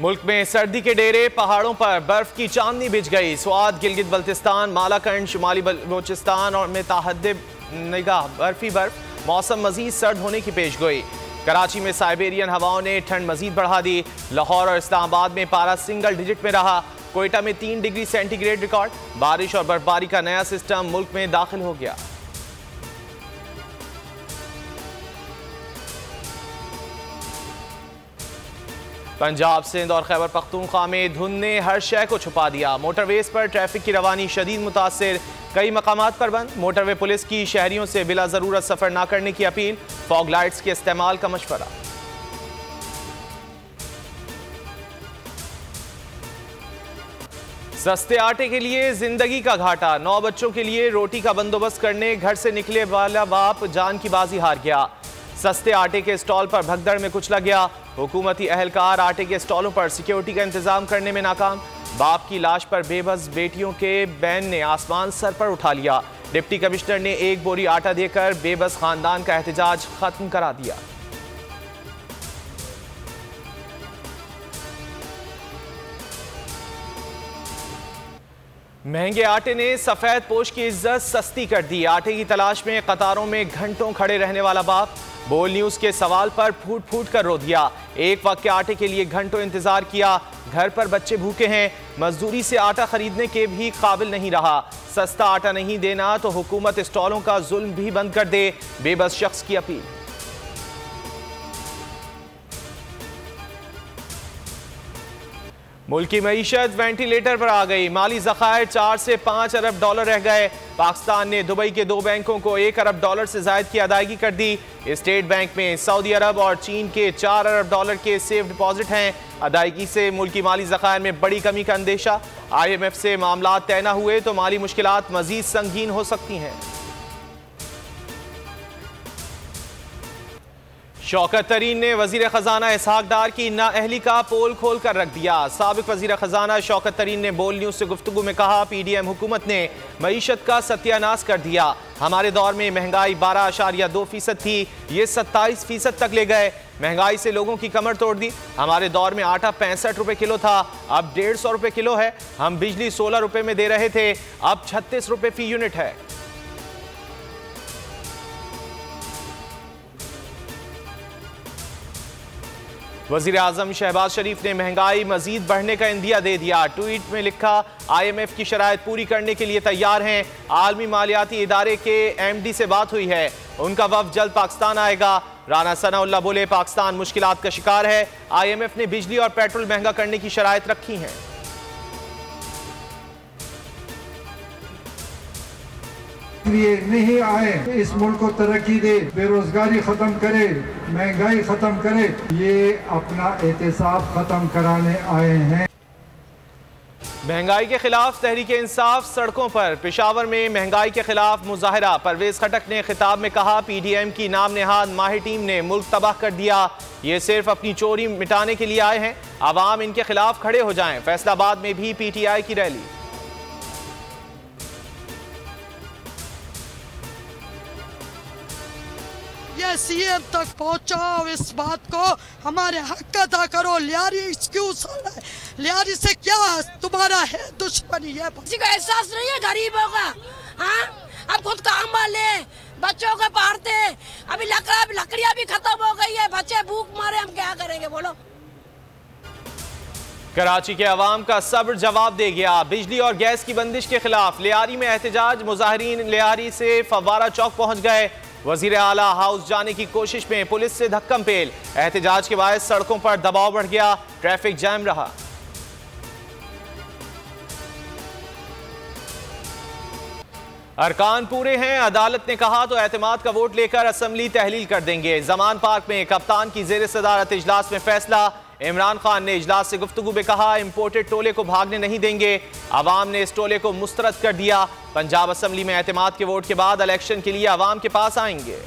मुल्क में सर्दी के डेरे पहाड़ों पर बर्फ़ की चांदनी बिछ गई। स्वाद, गिलगित बल्तिस्तान मालाकंड शुमाली बलोचिस्तान और में ताहद निगाह, बर्फ़ी बर्फ़, मौसम मजीद सर्द होने की पेश गोई। कराची में साइबेरियन हवाओं ने ठंड मजीद बढ़ा दी। लाहौर और इस्लामाबाद में पारा सिंगल डिजिट में रहा। कोयटा में तीन डिग्री सेंटीग्रेड रिकॉर्ड। बारिश और बर्फबारी का नया सिस्टम मुल्क में दाखिल हो गया। पंजाब सिंध और खैबर पख्तूनख्वा में धुंध ने हर शय को छुपा दिया। मोटरवेज पर ट्रैफ़िक की रवानी शदीद मुतासर। कई मकाम पर बंद। मोटरवे पुलिस की शहरियों से बिला ज़रूरत सफ़र न करने की अपील। फॉग लाइट्स के इस्तेमाल का मशवरा। सस्ते आटे के लिए ज़िंदगी का घाटा। नौ बच्चों के लिए रोटी का बंदोबस्त करने, घर से निकले वाला बाप जान की बाजी हार गया। सस्ते आटे के स्टॉल पर भगदड़ में कुचला गया। हुकूमती अहलकार आटे के स्टॉलों पर सिक्योरिटी का इंतज़ाम करने में नाकाम। बाप की लाश पर बेबस बेटियों के बैन ने आसमान सर पर उठा लिया। डिप्टी कमिश्नर ने एक बोरी आटा देकर बेबस खानदान का एहतजाज खत्म करा दिया। महँगे आटे ने सफ़ेद पोश की इज़्ज़त सस्ती कर दी। आटे की तलाश में कतारों में घंटों खड़े रहने वाला बाप बोल न्यूज़ के सवाल पर फूट फूट कर रो दिया। एक वक्त के आटे के लिए घंटों इंतज़ार किया। घर पर बच्चे भूखे हैं। मजदूरी से आटा खरीदने के भी काबिल नहीं रहा। सस्ता आटा नहीं देना तो हुकूमत स्टॉलों का जुल्म भी बंद कर दे। बेबस शख्स की अपील। मुल्क की मीशत वेंटिलेटर पर आ गई। माली जखायर चार से पाँच अरब डॉलर रह गए। पाकिस्तान ने दुबई के दो बैंकों को एक अरब डॉलर से जायद की अदायगी कर दी। स्टेट बैंक में सऊदी अरब और चीन के चार अरब डॉलर के सेफ़ डिपॉजिट हैं। अदायगी से मुल्की माली जखायर में बड़ी कमी का अंदेशा। आई एम एफ़ से मामला तय न हुए तो माली मुश्किल मजीद संगीन हो सकती हैं। शौकत तरीन ने वज़ीर खजाना इसहाक डार की नाअहली का पोल खोल कर रख दिया। सबक वज़ीर खजाना शौकत तरीन ने बोल न्यूज़ से गुफ्तु में कहा पी डी एम हुकूमत ने मीशत का सत्यानाश कर दिया। हमारे दौर में महँगाई बारह आशारिया दो फ़ीसद थी, ये सत्ताईस फ़ीसद तक ले गए। महँगाई से लोगों की कमर तोड़ दी। हमारे दौर में आटा पैंसठ रुपये किलो था, अब डेढ़ सौ रुपये किलो है। हम बिजली सोलह रुपये में दे रहे थे, अब छत्तीस रुपये फ़ी यूनिट है। वज़ीर अजम शहबाज शरीफ ने महँगाई मजीद बढ़ने का इंदिया दे दिया। ट्वीट में लिखा आई एम एफ़ की शराय पूरी करने के लिए तैयार हैं। आलमी मालियाती इदारे के एम डी से बात हुई है। उनका वफ जल्द पाकिस्तान आएगा। राना सनाउल्ला बोले, पाकिस्तान मुश्किल का शिकार है। आई एम एफ़ ने बिजली और पेट्रोल महँगा करने की शराय रखी हैं। लिए नहीं आए। इस मुल्क को तरक्की दे, बेरोजगारी खत्म करे, महँगाई खत्म करे। ये अपना एहतसाब खत्म कराने आए हैं। महँगाई के खिलाफ तहरीक इंसाफ सड़कों पर। पिशावर में महँगाई के खिलाफ मुजाहरा। परवेज खटक ने खिताब में कहा पी डी एम की नाम नहाद माहिर टीम ने मुल्क तबाह कर दिया। ये सिर्फ़ अपनी चोरी मिटाने के लिए आए हैं। आवाम इनके खिलाफ खड़े हो जाएँ। फैसलाबाद में भी पी टी आई की रैली। ये सीएम तक पहुंचाओ इस बात को। हमारे हक अदा करो। लियारी एक्सक्यूज लियारी से क्या तुम्हारा है दुश्मनी है किसी को एहसास नहीं है गरीबों का? हाँ? अब खुद काम वाले बच्चों को पाड़ते अभी लकड़ा लकड़ियाँ भी खत्म हो गई है। बच्चे भूख मारे हम क्या करेंगे? बोलो। कराची के अवाम का सब्र जवाब दे गया। बिजली और गैस की बंदिश के खिलाफ लियारी में एहतजाज। मुजाहरीन लियारी से फवारा चौक पहुँच गए। वज़ीर आला हाउस जाने की कोशिश में पुलिस से धक्कम पेल। एहतजाज के बाद सड़कों पर दबाव बढ़ गया। ट्रैफ़िक जैम रहा। अरकान पूरे हैं। अदालत ने कहा तो एतमाद का वोट लेकर असम्बली तहलील कर देंगे। जमान पार्क में कप्तान की जेर सदारत इजलास में फैसला। इमरान खान ने इजलास से गुफ्तु में कहा इम्पोर्टेड टोले को भागने नहीं देंगे। आवाम ने इस टोले को मुस्तरद कर दिया। पंजाब असम्बली में एतमाद के वोट के बाद इलेक्शन के लिए आवाम के पास आएँगे।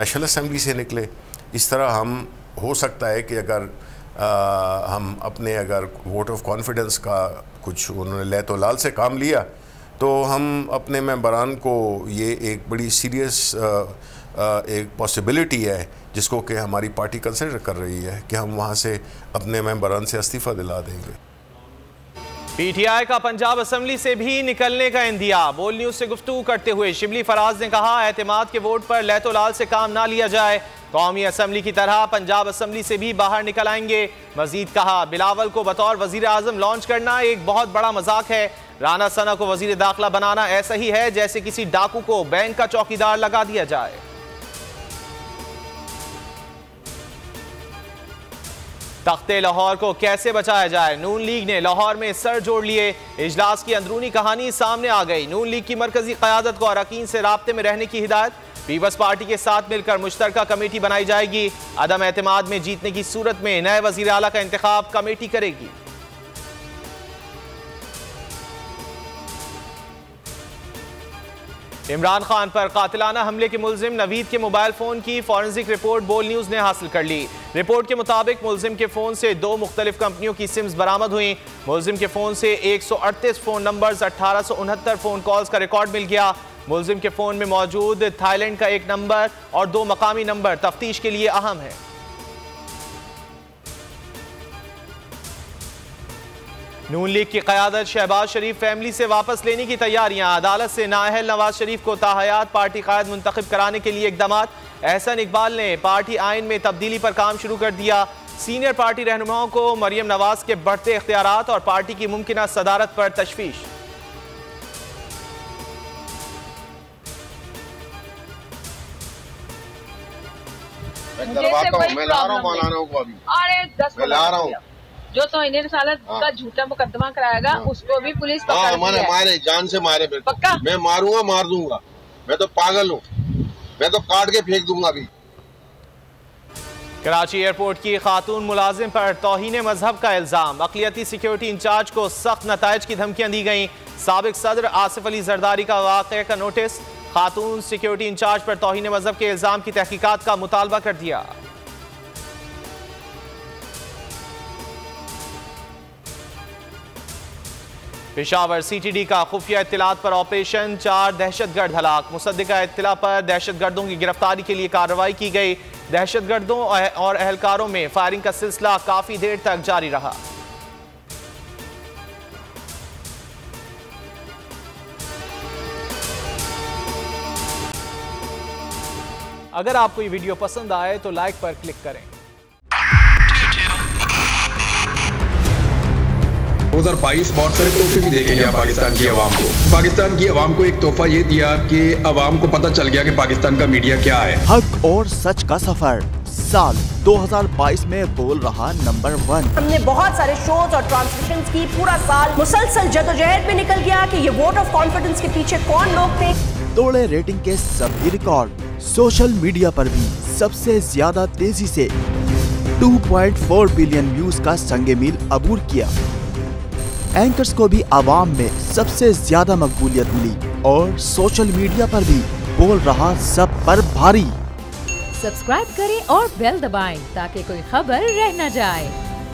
नेशनल असम्बली से निकले। इस तरह हम हो सकता है कि अगर आ, हम अपने अगर वोट ऑफ़ कॉन्फिडेंस का कुछ उन्होंने ले तो लाल से काम लिया तो हम अपने मेम्बरान को ये एक बड़ी सीरियस एक पॉसिबिलिटी है जिसको कि हमारी पार्टी कंसिडर कर रही है कि हम वहाँ से अपने मेम्बरान से इस्तीफ़ा दिला देंगे। पीटीआई का पंजाब असम्बली से भी निकलने का इंदिया बोल न्यूज़ से गुफ्तु करते हुए शिबली फराज ने कहा, एतमाद के वोट पर लहतो लाल से काम ना लिया जाए। कौमी असम्बली की तरह पंजाब असम्बली से भी बाहर निकल आएँगे। मजीद कहा, बिलावल को बतौर वज़ीर आज़म लॉन्च करना एक बहुत बड़ा मज़ाक है। राना सना को वज़ीर दाखिला बनाना ऐसा ही है जैसे किसी डाकू को बैंक का चौकीदार लगा दिया जाए। तख्ते लाहौर को कैसे बचाया जाए? नून लीग ने लाहौर में सर जोड़ लिए। इजलास की अंदरूनी कहानी सामने आ गई। नून लीग की मरकजी क्यादत को अरकान से रबते में रहने की हिदायत। पीपल्स पार्टी के साथ मिलकर मुश्तर कमेटी बनाई जाएगी। अदम एतमाद में जीतने की सूरत में नए वजी अला का इंतखब कमेटी करेगी। इमरान खान पर कातिलाना हमले के मुलजिम नवीद के मोबाइल फ़ोन की फॉरेंसिक रिपोर्ट बोल न्यूज़ ने हासिल कर ली। रिपोर्ट के मुताबिक मुलजिम के फ़ोन से दो मुख्तलिफ़ कंपनियों की सिम्स बरामद हुई। मुलजिम के फ़ोन से एक सौ अड़तीस फ़ोन नंबर अठारह सौ उनहत्तर फ़ोन कॉल्स का रिकॉर्ड मिल गया। मुलजिम के फ़ोन में मौजूद थाईलैंड का एक नंबर और दो मकामी नंबर तफ्तीश के लिए अहम है। नून लीग की क्यादत शहबाज शरीफ फैमिली से वापस लेने की तैयारियाँ। अदालत से नाहल नवाज़ शरीफ को ताहयात पार्टी कायद मुंतखब कराने के लिए इकदाम एहसन इकबाल ने पार्टी आइन में तब्दीली पर काम शुरू कर दिया। सीनियर पार्टी रहनुमाओं को मरियम नवाज़ के बढ़ते इख्तियार और पार्टी की मुमकिन सदारत पर तशवीश। मैं ला रहा हूँ मौलाना को अभी। मैं ला रहा हूँ। जो तो इन्हें सालत हाँ। का झूठा मुकदमा कराएगा हाँ। उसको भी पुलिस हाँ पकड़ मारे जान से मारे पक्का? मैं मारूँगा मार दूँगा। मैं तो पागल हूँ। मैं तो काट के फेंक दूँगा अभी। कराची एयरपोर्ट की खातून मुलाजिम पर तोहन मज़हब का इल्ज़ाम। अकलियती सिक्योरिटी इंचार्ज को सख्त नतज की धमकियाँ दी गई। सबक सदर आसिफ अली जरदारी का वाक़ का नोटिस। खातून सिक्योरिटी इंचार्ज पर तोहन मज़हब के इल्ज़ाम की तहकीकात का मुतालबा कर दिया। पिशावर सीटीडी का खुफिया इतलात पर ऑपरेशन, चार दहशतगर्द हलाक। मुसदा इतला पर दहशतगर्दों की गिरफ्तारी के लिए कार्रवाई की गई। दहशतगर्दों और अहलकारों में फायरिंग का सिलसिला काफ़ी देर तक जारी रहा। अगर आपको ये वीडियो पसंद आए तो लाइक पर क्लिक करें। 2022 बहुत सारे तोहफे भी देखे गया पाकिस्तान की आवाम को। पाकिस्तान की आवाम को एक तोहफा ये दिया कि आवाम को पता चल गया कि पाकिस्तान का मीडिया क्या है। हक और सच का सफ़र। साल 2022 में बोल रहा नंबर वन। हमने बहुत सारे शोज़ और ट्रांसमिशन की पूरा साल मुसलसल जदोजहद में निकल गया कि ये वोट ऑफ़ कॉन्फिडेंस के पीछे कौन लोग थे। तोड़े रेटिंग के सभी रिकॉर्ड सोशल मीडिया पर भी सबसे ज़्यादा तेज़ी से। 2.4 बिलियन व्यूज़ का संगे मील अबूर किया। एंकर्स को भी आवाम में सबसे ज़्यादा मकबूलियत मिली और सोशल मीडिया पर भी बोल रहा सब पर भारी। सब्सक्राइब करें और बेल दबाएँ ताकि कोई खबर रह न जाए।